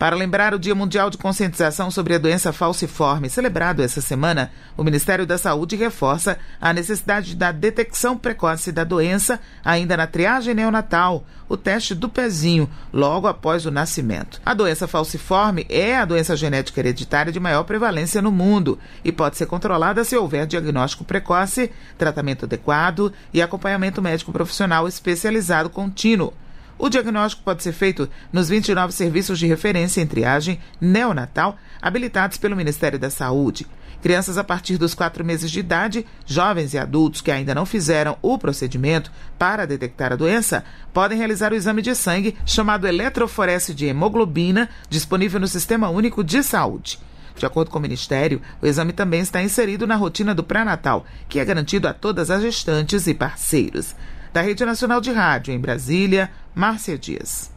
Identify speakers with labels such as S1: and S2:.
S1: Para lembrar o Dia Mundial de Conscientização sobre a Doença Falciforme, celebrado essa semana, o Ministério da Saúde reforça a necessidade da detecção precoce da doença ainda na triagem neonatal, o teste do pezinho, logo após o nascimento. A doença falciforme é a doença genética hereditária de maior prevalência no mundo e pode ser controlada se houver diagnóstico precoce, tratamento adequado e acompanhamento médico profissional especializado contínuo. O diagnóstico pode ser feito nos 29 serviços de referência em triagem neonatal habilitados pelo Ministério da Saúde. Crianças a partir dos quatro meses de idade, jovens e adultos que ainda não fizeram o procedimento para detectar a doença, podem realizar o exame de sangue chamado eletroforese de hemoglobina, disponível no Sistema Único de Saúde. De acordo com o Ministério, o exame também está inserido na rotina do pré-natal, que é garantido a todas as gestantes e parceiros. Da Rede Nacional de Rádio, em Brasília, Márcia Dias.